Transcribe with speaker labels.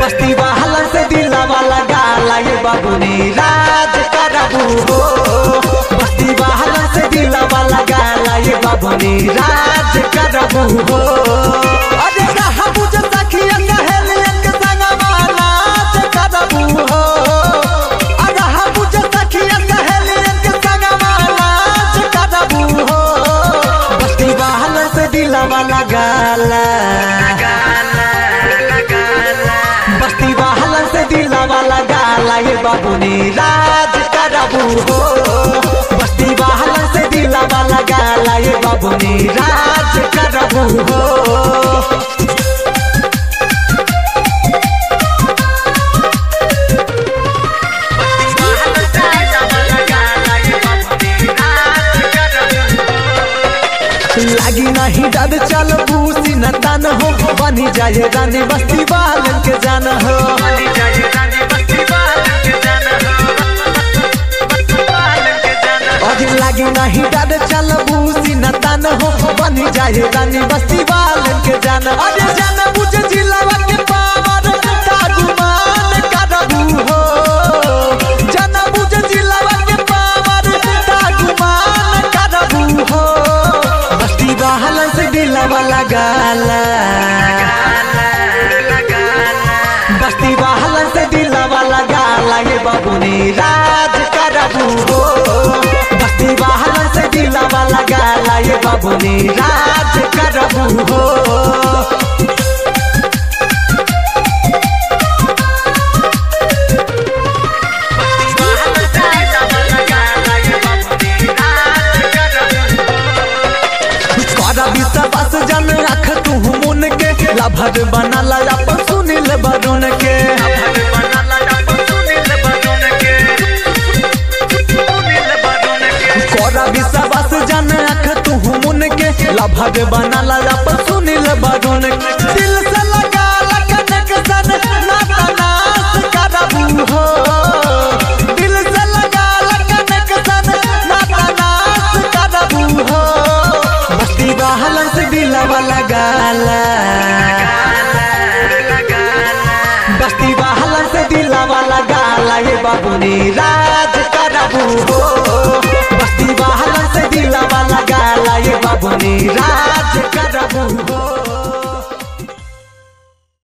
Speaker 1: बस्ती वाला से दिलवा ये बाबूनी राज करबू। हो बस्ती वाला से दिलवा लगाला ये बाबूनी राज बाबूनी राज करबू हो। बस्ती वाला से दिलवा लगाला ये बाबूनी राज करबू हो। लागी नहीं डर चल भूसी न हो, बनी जाए रानी बस्ती वालन के लागी नहीं डर, चल भूसी न तन हो। बनी जाए रानी बस्ती वालन के जान। अरे जान बुझ जिलावा के पावर ताजुमान करबू हो। जान बुझ जिलावा के पावर ताजुमान करबू हो। बस्ती वाला से बस्ती वाला से दिलवा लगाला ये बाबूनी राज करबू हो। बस्ती बाबूनी राज जन रख तू के लाभर बनाला अपन सुनील बरुन के लाभर बनाला अपन सुनील बरुन के दिल से लगा लगन के सन, नाता नाश करबू हो। दिल से लगा नाता नाश करबू हो। बस्ती वाला से दिलवा लगाला वाला से दिलवा लगाला ये बाबूनी राज